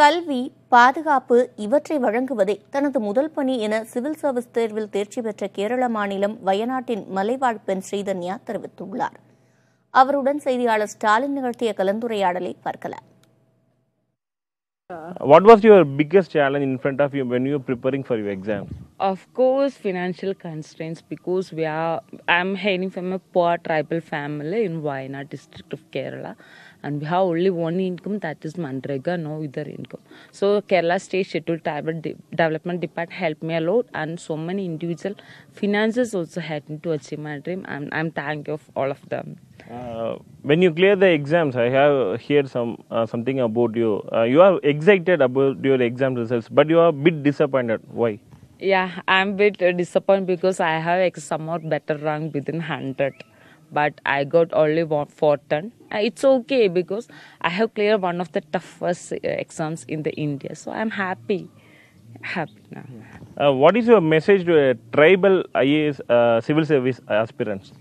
கல்வி பாதுகாப்பு இவற்றை வழங்குவதே தனது முதல் பணி என சிவில் சர்வீஸ் தேர்வில் தேர்ச்சி பெற்ற கேரள மாநிலம் வயநாட்டின் மலைவாழ் பெண் ஸ்ரீதன்யா தெரிவித்துள்ளார் அவருடன் செய்தியாளர் ஸ்டாலின் நிகழ்த்திய கலந்துரையாடலை பார்க்கலாம் What was your biggest challenge in front of you when you were preparing for your exams? Of course, financial constraints because we are. I'm hailing from a poor tribal family in Wayanad district of Kerala, and we have only one income that is Mandrega, no other income. So Kerala State Scheduled Development Department helped me a lot, and so many individual finances also helped me to achieve my dream. I'm I'm thankful of all of them. Uh, when you clear the exams, I have heard some uh, something about you. Uh, you are excited about your exam results, but you are a bit disappointed. Why? Yeah, I'm a bit disappointed because I have some somewhat better rank within 100. But I got only one four ton. Uh, It's okay because I have cleared one of the toughest uh, exams in the India. So I'm happy. Happy now. Uh, what is your message to a tribal IAS uh, civil service aspirants?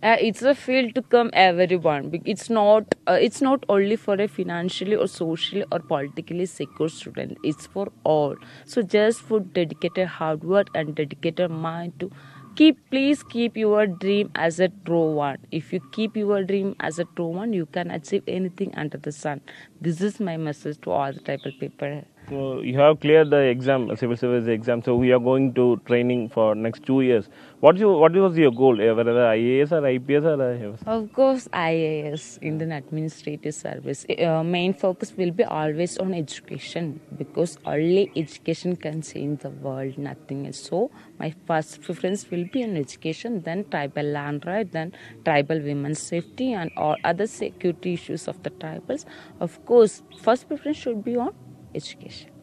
Uh, it's a field to come everyone. It's not. Uh, it's not only for a financially or socially or politically secure student. It's for all. So just for dedicated hard work and dedicated mind to keep. Please keep your dream as a true one. If you keep your dream as a true one, you can achieve anything under the sun. This is my message to all the type of people. So you have cleared the exam, civil service exam. So we are going to training for next two years. What you what was your goal? Uh, Whether IAS or IPS or IAS? Of course, IAS, Indian Administrative Service. Uh, main focus will be always on education because only education can change the world, nothing else. So, my first preference will be on education, then tribal land right, then tribal women's safety, and all other security issues of the tribals. Of course, first preference should be on education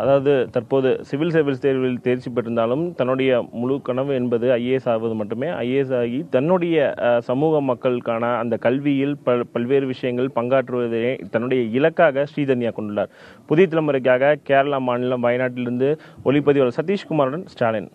அதாவது தற்போது civil service தேர்வில் தேர்ச்சி பெற்றிருந்தாலும் தன்னுடைய முழு கனவு என்பது IAS ஆவது மட்டுமே. ஐஏஎஸ் ஆகி தன்னுடைய சமூக மக்களுக்கான அந்த கல்வியில் பல் பல்வேறு விஷயங்கள் பங்காற்றுவதே தன்னுடைய இலக்காக ஸ்ரீதன்யா கொண்டுள்ளார். புதிய தலைமுறைக்காக கேரளா மாநிலம் வயநாட்டிலிருந்து ஒளிப்பதிவாளர் சதீஷ்குமாருடன் ஸ்டாலின்.